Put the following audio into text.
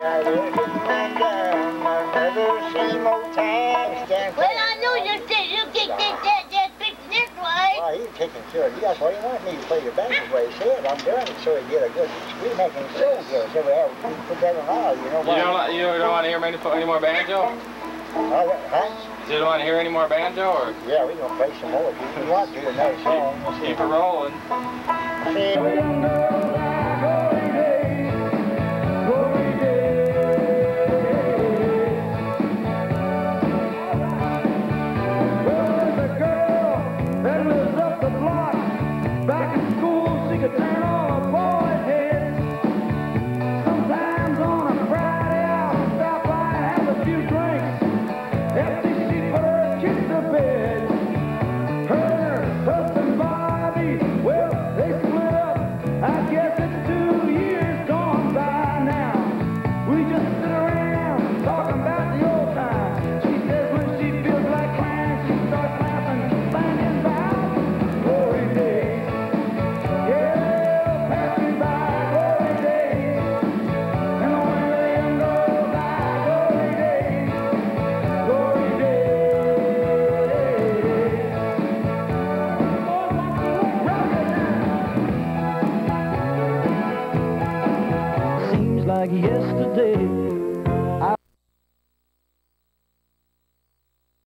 Well, I know you did. You get that, that, that picture this way. Oh, he's taking care of you. That's why he wants me to play the band the way he said. I'm doing it so he get a good, we making a show here. So we have, we put that on all, you know You don't, li- you don't want to hear any, any more banjo? Oh, what, huh? You don't want to hear any more banjo, or Yeah, we gonna play some more. If you want to, another song. Let's keep it rolling? See, could turn all like yesterday